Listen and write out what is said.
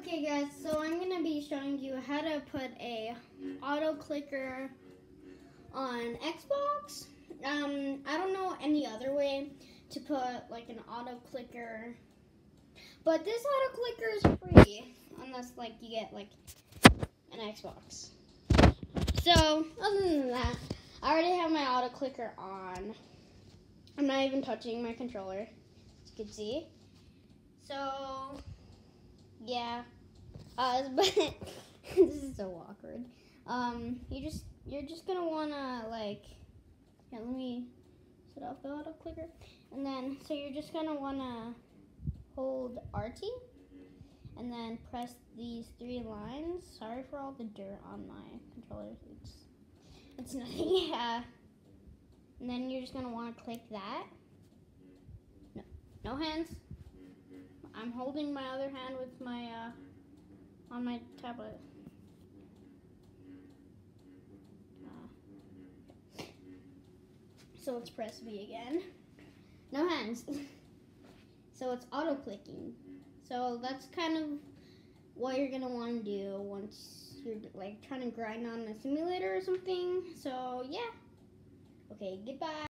Okay guys, so I'm gonna be showing you how to put a auto clicker on Xbox. Um, I don't know any other way to put like an auto clicker, but this auto clicker is free unless like you get like an Xbox. So other than that, I already have my auto clicker on. I'm not even touching my controller, as you can see. So yeah. Uh, but this is so awkward. Um, you just you're just gonna wanna like, yeah. Let me set off the auto clicker, and then so you're just gonna wanna hold RT, and then press these three lines. Sorry for all the dirt on my controller. It's it's nothing. Yeah. And then you're just gonna wanna click that. No, no hands. I'm holding my other hand with my uh, on my tablet. Uh, so let's press V again. No hands. so it's auto clicking. So that's kind of what you're gonna want to do once you're like trying to grind on a simulator or something. So yeah. Okay, goodbye.